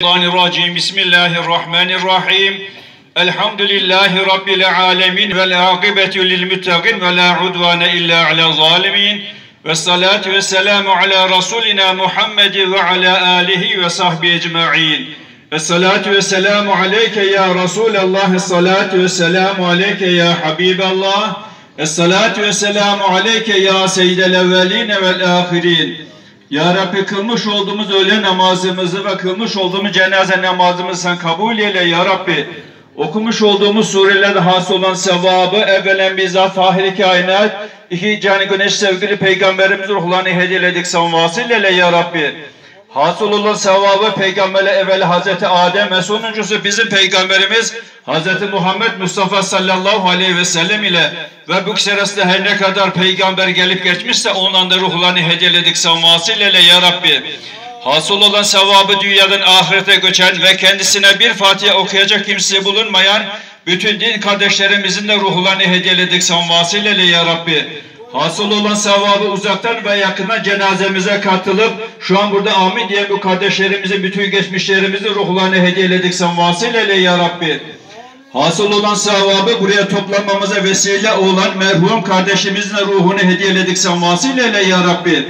الشيطان الرجيم بسم الله الرحمن الرحيم الحمد لله رب العالمين والعاقبة للمتقين ولا عدوان إلا على الظالمين والصلاة والسلام على رسولنا محمد وعلى آله وصحبه أجمعين الصلاة والسلام عليك يا رسول الله الصلاة والسلام عليك يا حبيب الله الصلاة والسلام عليك يا سيد الأولين والآخرين ya Rabbi kılmış olduğumuz öğle namazımızı ve kılmış olduğumuz cenaze namazımızı sen kabul eyle Ya Rabbi. Okumuş olduğumuz surelerde has olan sevabı evvelen bizzat fahri kainat, iki cani güneş sevgili peygamberimiz ruhlarını hediyeledik sen vasıl eyle Ya Rabbi. Hasıl olan sevabı peygamberle evvel Hazreti Adem ve sonuncusu bizim peygamberimiz Hazreti Muhammed Mustafa sallallahu aleyhi ve sellem ile ve bu kişi arasında her ne kadar peygamber gelip geçmişse ondan da ruhlarını hediyeledik eyle ya Rabbi. Hasıl olan sevabı dünyadan ahirete göçen ve kendisine bir Fatiha okuyacak kimse bulunmayan bütün din kardeşlerimizin de ruhlarını hediyeledik eyle ya Rabbi. Hasıl olan sevabı uzaktan ve yakından cenazemize katılıp şu an burada amin diye bu kardeşlerimizin bütün geçmişlerimizin ruhlarını hediyeledik sen vasıl eyle ya Rabbi. Hasıl olan sevabı buraya toplanmamıza vesile olan merhum kardeşimizin ruhunu hediyeledik sen vasıl eyle ya Rabbi.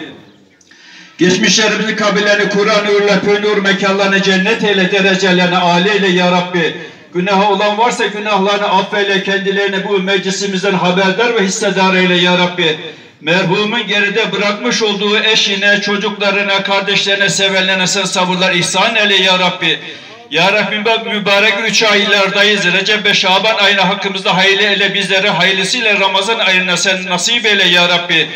Geçmişlerimizin kabirlerini Kur'an nurla pönür mekanlarını cennet eyle derecelerini âli eyle ya Rabbi. Günahı olan varsa günahlarını affeyle kendilerini bu meclisimizden haberdar ve hissedar eyle ya Rabbi. Merhumun geride bırakmış olduğu eşine, çocuklarına, kardeşlerine, sevenlerine sen sabırlar ihsan eyle ya Rabbi. Ya Rabbim bak mübarek üç aylardayız. Recep ve Şaban ayına hakkımızda hayırlı eyle bizleri. Hayırlısıyla Ramazan ayına sen nasip eyle ya Rabbi.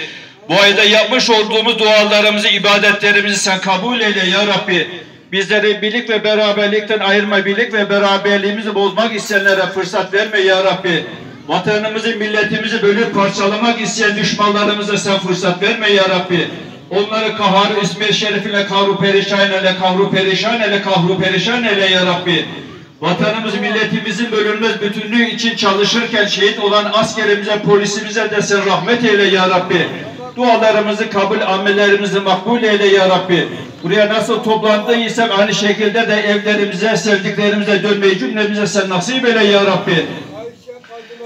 Bu ayda yapmış olduğumuz dualarımızı, ibadetlerimizi sen kabul eyle ya Rabbi. Bizleri birlik ve beraberlikten ayırma, birlik ve beraberliğimizi bozmak isteyenlere fırsat verme ya Rabbi. Vatanımızı, milletimizi bölüp parçalamak isteyen düşmanlarımıza sen fırsat verme ya Rabbi. Onları kahar ismi şerifiyle kahru perişan eyle, kahru perişan eyle, kahru perişan eyle ya Rabbi. Vatanımız, milletimizin bölünmez bütünlüğü için çalışırken şehit olan askerimize, polisimize de sen rahmet eyle ya Rabbi. Dualarımızı kabul, amellerimizi makbul eyle ya Rabbi. Buraya nasıl toplandıysak aynı şekilde de evlerimize, sevdiklerimize dönmeyi cümlemize sen nasip eyle ya Rabbi.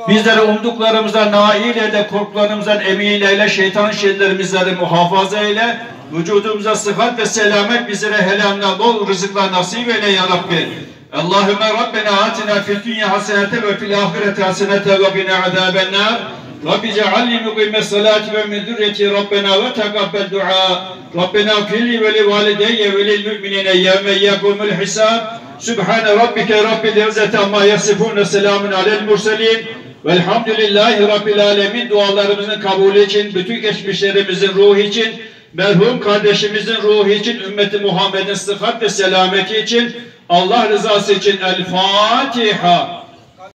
Bizleri umduklarımızdan nail eyle, korkularımızdan emin eyle, şeytan şerlerimizden muhafaza eyle. Vücudumuza sıhhat ve selamet bizlere helalden bol rızıklar nasip eyle ya Rabbi. Allahümme Rabbena atina fil dünya hasenete ve fil ahirete hasenete ve gina azabennar. Rabbi cealli mukime salati ve min zürriyeti Rabbena ve tekabbel dua. Rabbena fili ve li valideyye ve lil müminine yevme yakumul hisab. Sübhane Rabbike Rabbil izzeti amma yasifun selamun alel murselin. Velhamdülillahi Rabbil alemin dualarımızın kabulü için, bütün geçmişlerimizin ruhu için, merhum kardeşimizin ruhu için, ümmeti Muhammed'in sıhhat ve selameti için, Allah rızası için El Fatiha.